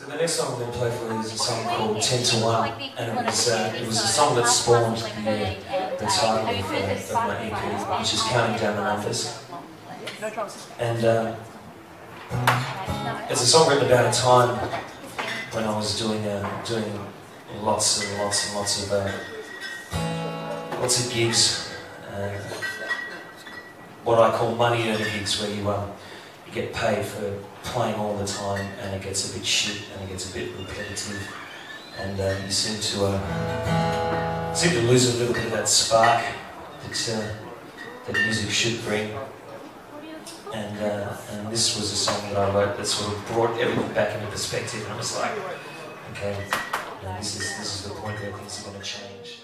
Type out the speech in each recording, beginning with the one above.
So the next song I'm going to play for you is a song called 10 to 1, and it was, uh, it was a song that spawned the, the title of, uh, of my EP, which is Counting Down the Numbers. And uh, it's a song written about a time when I was doing, uh, doing lots and lots and lots of, uh, lots of gigs, uh, what I call money earning gigs, where you, uh, you get paid for playing all the time and it gets a bit shit and it gets a bit repetitive and uh, you seem to uh, seem to lose a little bit of that spark that, uh, that music should bring. And, uh, and this was a song that I wrote that sort of brought everything back into perspective and I was like, okay, this is, this is the point where things are going to change.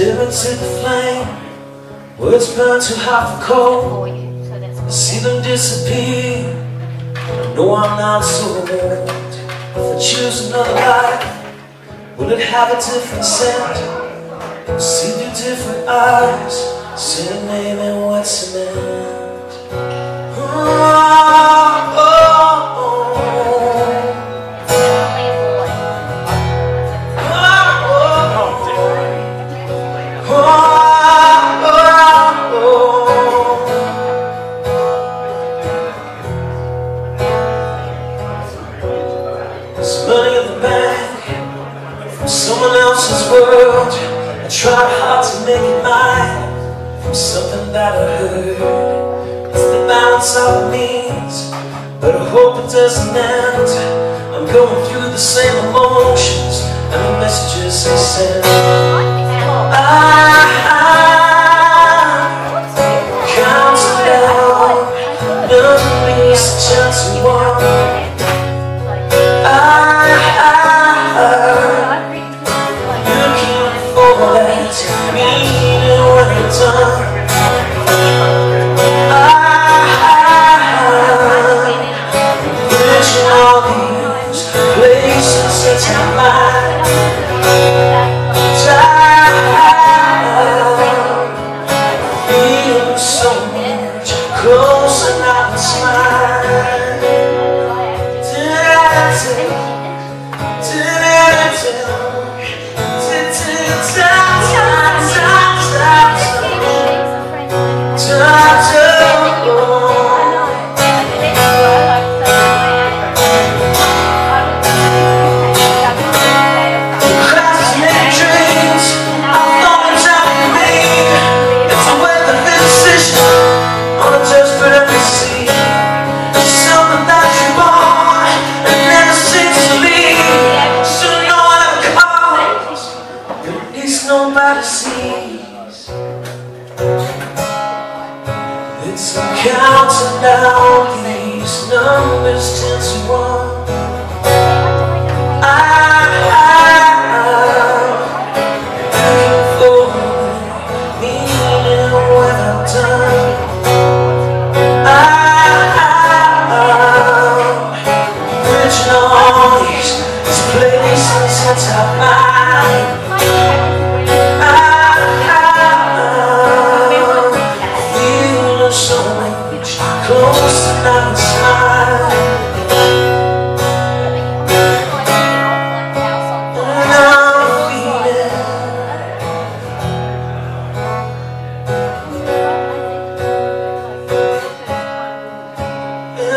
Still into the flame, words burn too hot for cold. Oh, I see them disappear. I know I'm not so old. If I choose another life, will it have a different scent? See through different eyes, say the name and what's the meant. Money in the bank from someone else's world. I tried hard to make it mine from something that I heard. It's the balance of means, but I hope it doesn't end. I'm going through the same emotions and the messages they send. I that meaning when I'm done. Something numbers ten to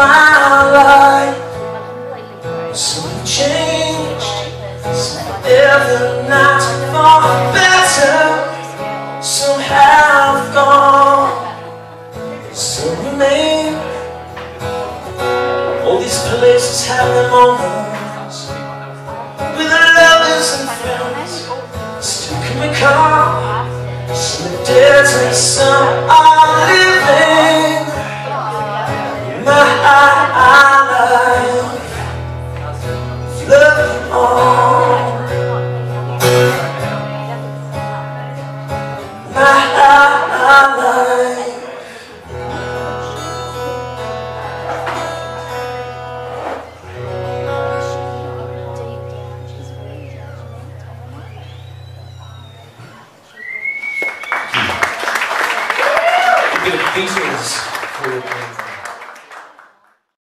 my life. Some change, some every night for better. Some have gone, some remain. All these places have their moments. With their lovers and friends, still can recall some dead and some are. appreciate this.